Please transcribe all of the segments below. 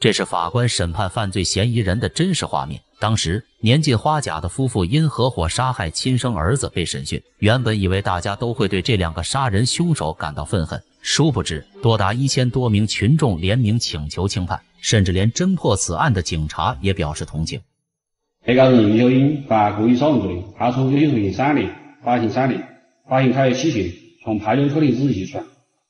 这是法官审判犯罪嫌疑人的真实画面。当时年近花甲的夫妇因合伙杀害亲生儿子被审讯，原本以为大家都会对这两个杀人凶手感到愤恨，殊不知多达一千多名群众联名请求轻判，甚至连侦破此案的警察也表示同情。被告人于秀英犯故意杀人罪，判处有期徒刑三年，缓刑三年，缓刑考期限从判决确定之日计算。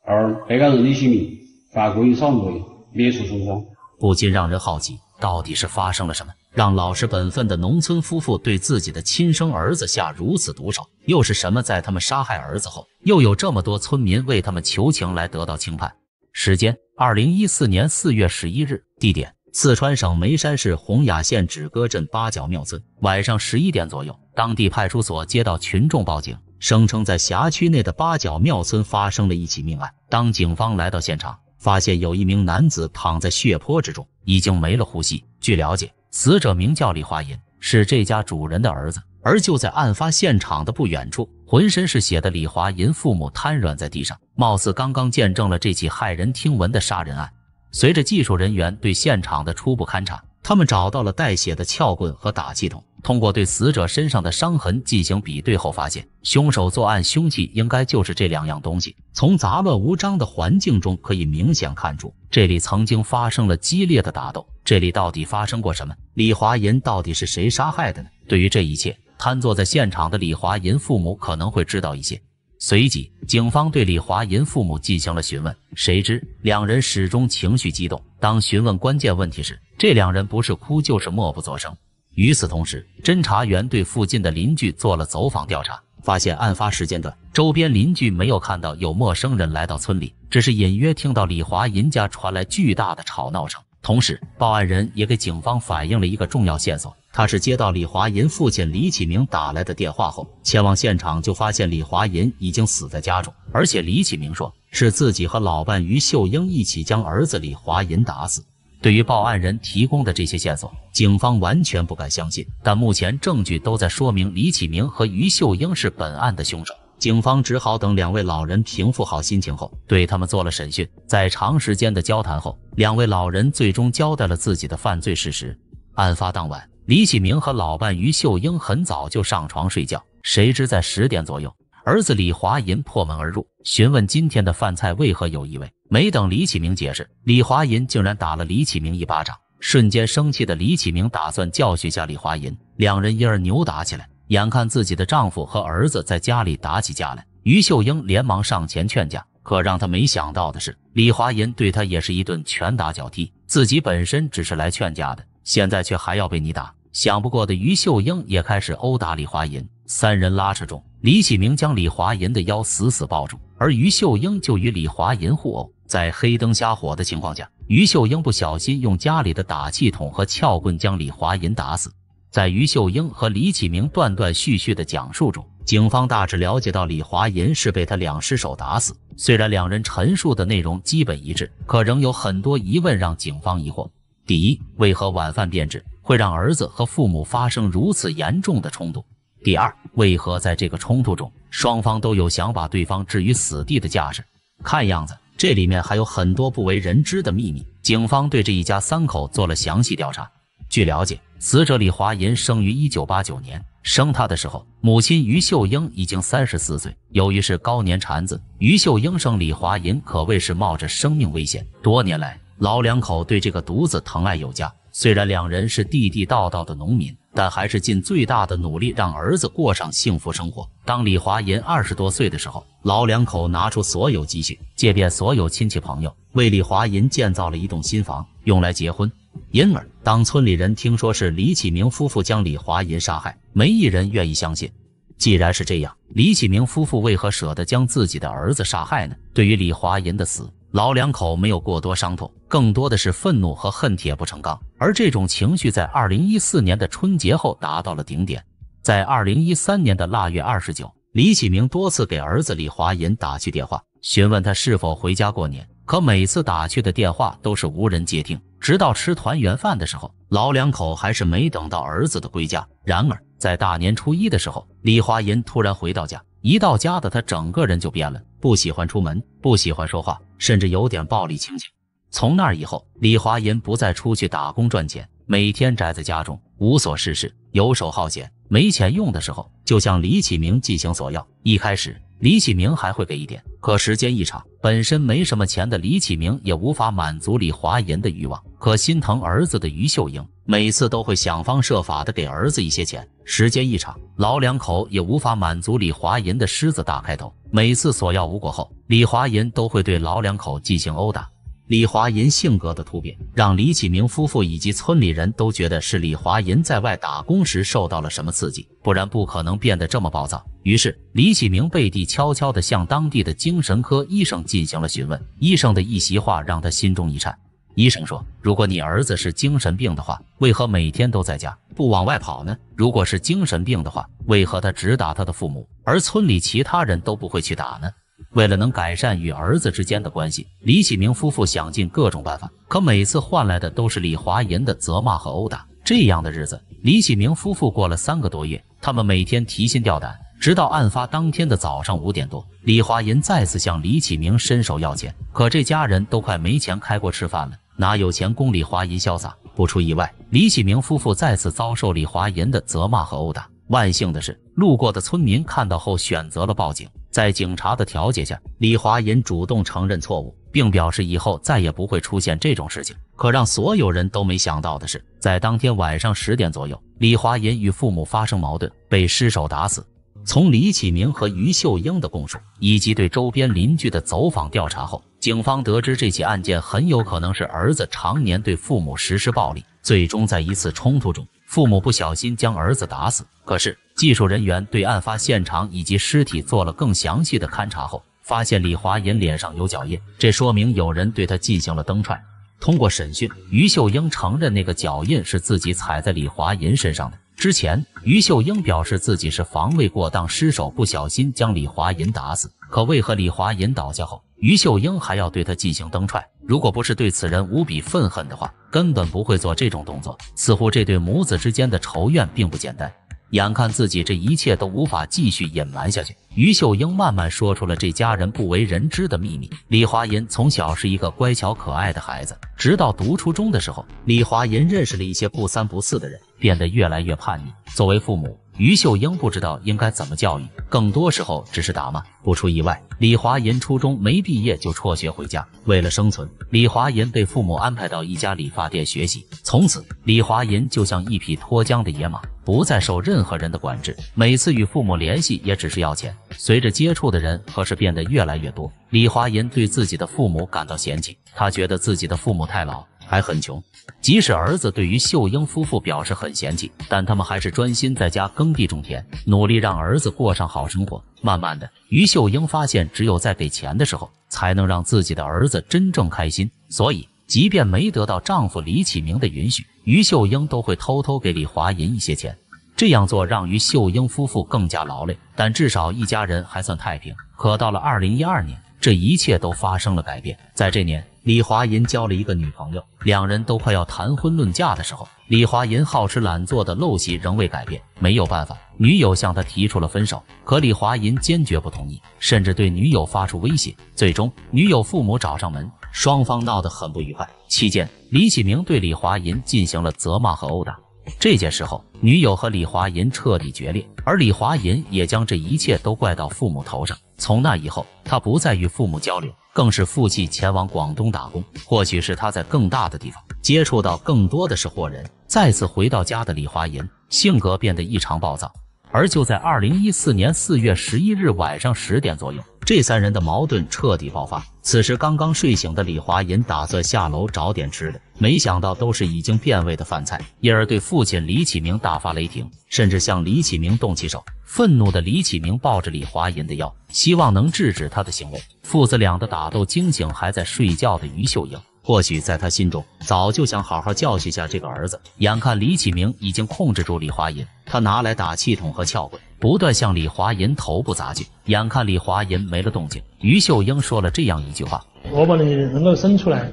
二、被告人李新明犯故意杀人罪，免除处分。不禁让人好奇，到底是发生了什么，让老实本分的农村夫妇对自己的亲生儿子下如此毒手？又是什么在他们杀害儿子后，又有这么多村民为他们求情来得到轻判？时间：二零一四年四月十一日，地点。四川省眉山市洪雅县止戈镇八角庙村，晚上十一点左右，当地派出所接到群众报警，声称在辖区内的八角庙村发生了一起命案。当警方来到现场，发现有一名男子躺在血泊之中，已经没了呼吸。据了解，死者名叫李华银，是这家主人的儿子。而就在案发现场的不远处，浑身是血的李华银父母瘫软在地上，貌似刚刚见证了这起骇人听闻的杀人案。随着技术人员对现场的初步勘查，他们找到了带血的撬棍和打气筒。通过对死者身上的伤痕进行比对后，发现凶手作案凶器应该就是这两样东西。从杂乱无章的环境中可以明显看出，这里曾经发生了激烈的打斗。这里到底发生过什么？李华银到底是谁杀害的呢？对于这一切，瘫坐在现场的李华银父母可能会知道一些。随即，警方对李华银父母进行了询问，谁知两人始终情绪激动。当询问关键问题时，这两人不是哭就是默不作声。与此同时，侦查员对附近的邻居做了走访调查，发现案发时间段，周边邻居没有看到有陌生人来到村里，只是隐约听到李华银家传来巨大的吵闹声。同时，报案人也给警方反映了一个重要线索。他是接到李华银父亲李启明打来的电话后，前往现场就发现李华银已经死在家中，而且李启明说是自己和老伴于秀英一起将儿子李华银打死。对于报案人提供的这些线索，警方完全不敢相信。但目前证据都在说明李启明和于秀英是本案的凶手，警方只好等两位老人平复好心情后，对他们做了审讯。在长时间的交谈后，两位老人最终交代了自己的犯罪事实。案发当晚。李启明和老伴于秀英很早就上床睡觉，谁知在十点左右，儿子李华银破门而入，询问今天的饭菜为何有异味。没等李启明解释，李华银竟然打了李启明一巴掌。瞬间生气的李启明打算教训下李华银，两人因而扭打起来。眼看自己的丈夫和儿子在家里打起架来，于秀英连忙上前劝架。可让她没想到的是，李华银对她也是一顿拳打脚踢。自己本身只是来劝架的，现在却还要被你打。想不过的于秀英也开始殴打李华银，三人拉扯中，李启明将李华银的腰死死抱住，而于秀英就与李华银互殴。在黑灯瞎火的情况下，于秀英不小心用家里的打气筒和撬棍将李华银打死。在于秀英和李启明断断续续的讲述中，警方大致了解到李华银是被他两尸手打死。虽然两人陈述的内容基本一致，可仍有很多疑问让警方疑惑。第一，为何晚饭变质？会让儿子和父母发生如此严重的冲突。第二，为何在这个冲突中，双方都有想把对方置于死地的架势？看样子，这里面还有很多不为人知的秘密。警方对这一家三口做了详细调查。据了解，死者李华银生于一九八九年，生他的时候，母亲于秀英已经三十四岁。由于是高年产子，于秀英生李华银可谓是冒着生命危险。多年来，老两口对这个独子疼爱有加。虽然两人是地地道道的农民，但还是尽最大的努力让儿子过上幸福生活。当李华银二十多岁的时候，老两口拿出所有积蓄，借遍所有亲戚朋友，为李华银建造了一栋新房，用来结婚。因而，当村里人听说是李启明夫妇将李华银杀害，没一人愿意相信。既然是这样，李启明夫妇为何舍得将自己的儿子杀害呢？对于李华银的死，老两口没有过多伤痛，更多的是愤怒和恨铁不成钢。而这种情绪在二零一四年的春节后达到了顶点。在二零一三年的腊月二十九，李启明多次给儿子李华银打去电话，询问他是否回家过年。可每次打去的电话都是无人接听。直到吃团圆饭的时候，老两口还是没等到儿子的归家。然而，在大年初一的时候，李华银突然回到家。一到家的他，整个人就变了，不喜欢出门，不喜欢说话，甚至有点暴力倾向。从那以后，李华银不再出去打工赚钱，每天宅在家中无所事事，游手好闲。没钱用的时候，就向李启明进行索要。一开始，李启明还会给一点，可时间一长，本身没什么钱的李启明也无法满足李华银的欲望。可心疼儿子的于秀英，每次都会想方设法的给儿子一些钱。时间一长，老两口也无法满足李华银的狮子大开口。每次索要无果后，李华银都会对老两口进行殴打。李华银性格的突变，让李启明夫妇以及村里人都觉得是李华银在外打工时受到了什么刺激，不然不可能变得这么暴躁。于是，李启明背地悄悄地向当地的精神科医生进行了询问。医生的一席话让他心中一颤。医生说：“如果你儿子是精神病的话，为何每天都在家不往外跑呢？如果是精神病的话，为何他只打他的父母，而村里其他人都不会去打呢？”为了能改善与儿子之间的关系，李启明夫妇想尽各种办法，可每次换来的都是李华银的责骂和殴打。这样的日子，李启明夫妇过了三个多月，他们每天提心吊胆，直到案发当天的早上五点多，李华银再次向李启明伸手要钱，可这家人都快没钱开锅吃饭了，哪有钱供李华银潇洒？不出意外，李启明夫妇再次遭受李华银的责骂和殴打。万幸的是，路过的村民看到后选择了报警。在警察的调解下，李华银主动承认错误，并表示以后再也不会出现这种事情。可让所有人都没想到的是，在当天晚上十点左右，李华银与父母发生矛盾，被失手打死。从李启明和于秀英的供述以及对周边邻居的走访调查后，警方得知这起案件很有可能是儿子常年对父母实施暴力，最终在一次冲突中。父母不小心将儿子打死，可是技术人员对案发现场以及尸体做了更详细的勘查后，发现李华银脸上有脚印，这说明有人对他进行了蹬踹。通过审讯，于秀英承认那个脚印是自己踩在李华银身上的。之前，于秀英表示自己是防卫过当，失手不小心将李华银打死。可为何李华银倒下后，于秀英还要对他进行蹬踹？如果不是对此人无比愤恨的话，根本不会做这种动作。似乎这对母子之间的仇怨并不简单。眼看自己这一切都无法继续隐瞒下去，于秀英慢慢说出了这家人不为人知的秘密：李华银从小是一个乖巧可爱的孩子，直到读初中的时候，李华银认识了一些不三不四的人，变得越来越叛逆。作为父母，于秀英不知道应该怎么教育，更多时候只是打骂。不出意外，李华银初中没毕业就辍学回家。为了生存，李华银被父母安排到一家理发店学习。从此，李华银就像一匹脱缰的野马，不再受任何人的管制。每次与父母联系，也只是要钱。随着接触的人和事变得越来越多，李华银对自己的父母感到嫌弃，他觉得自己的父母太老。还很穷，即使儿子对于秀英夫妇表示很嫌弃，但他们还是专心在家耕地种田，努力让儿子过上好生活。慢慢的，于秀英发现，只有在给钱的时候，才能让自己的儿子真正开心。所以，即便没得到丈夫李启明的允许，于秀英都会偷偷给李华银一些钱。这样做让于秀英夫妇更加劳累，但至少一家人还算太平。可到了二零一二年，这一切都发生了改变。在这年。李华银交了一个女朋友，两人都快要谈婚论嫁的时候，李华银好吃懒做的陋习仍未改变。没有办法，女友向他提出了分手，可李华银坚决不同意，甚至对女友发出威胁。最终，女友父母找上门，双方闹得很不愉快。期间，李启明对李华银进行了责骂和殴打。这件事后，女友和李华银彻底决裂，而李华银也将这一切都怪到父母头上。从那以后，他不再与父母交流。更是负气前往广东打工。或许是他在更大的地方接触到更多的是货人。再次回到家的李华银性格变得异常暴躁。而就在二零一四年四月十一日晚上十点左右，这三人的矛盾彻底爆发。此时刚刚睡醒的李华银打算下楼找点吃的，没想到都是已经变味的饭菜，因而对父亲李启明大发雷霆，甚至向李启明动起手。愤怒的李启明抱着李华银的腰，希望能制止他的行为。父子俩的打斗惊醒还在睡觉的于秀英，或许在他心中早就想好好教训下这个儿子。眼看李启明已经控制住李华银，他拿来打气筒和撬棍，不断向李华银头部砸去。眼看李华银没了动静，于秀英说了这样一句话：“我把你能够生出来，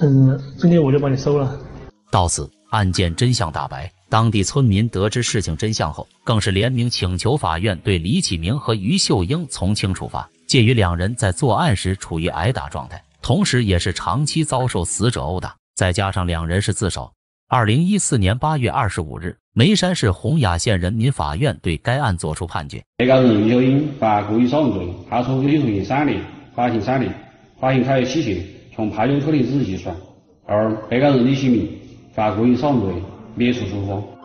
嗯，今天我就把你收了。”到此，案件真相大白。当地村民得知事情真相后，更是联名请求法院对李启明和于秀英从轻处罚。鉴于两人在作案时处于挨打状态。同时也是长期遭受死者殴打，再加上两人是自首。二零一四年八月二十五日，眉山市洪雅县人民法院对该案作出判决。被告人刘英犯故意杀人罪，判处有期徒刑三年，罚刑三年，罚刑开始起刑，从判决确定日计算。二、被告人李新民犯故意杀人罪，免除处分。